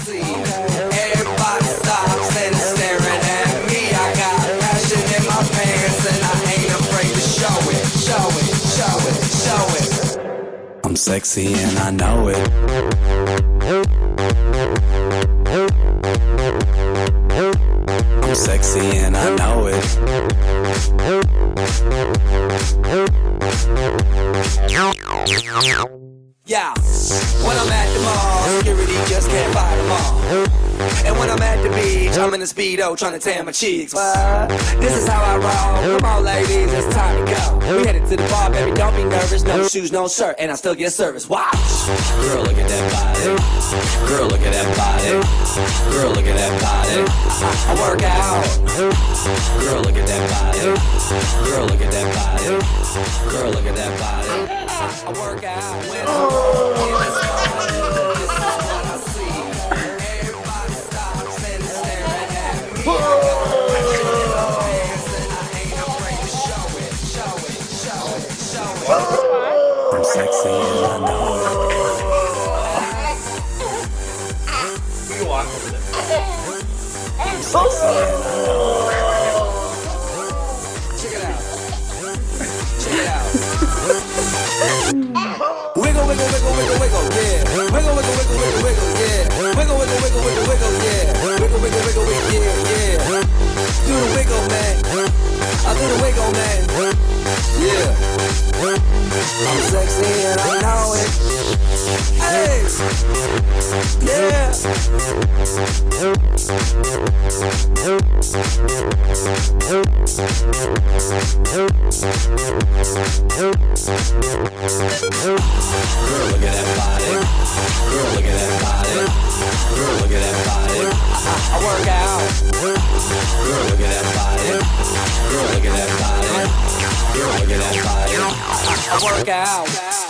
Everybody stops and is staring at me. I got passion in my pants and I ain't afraid to show it, show it, show it, show it. I'm sexy and I know it. I'm sexy and I know it. Yeah, when I'm at the mall, just can't fight them all. And when I'm at the beach, I'm in a speedo trying to tan my cheeks. What? This is how I roll. Come on, ladies, it's time to go. We headed to the bar, baby. Don't be nervous. No shoes, no shirt, and I still get service. Watch. Girl, look at that body. Girl, look at that body. Girl, look at that body. I, work out. Girl, look at that body. Girl, look at that body. Girl, look at that body. I work out when and I. I'm sexy and I know it. I'm sexy and I know it. Check it out. Check it out. I know it. Look at that body. Girl, look at that body. Girl, look at that body. I, work out. Girl, look at that body. Girl, look at that body. Girl, look at that body. I work out.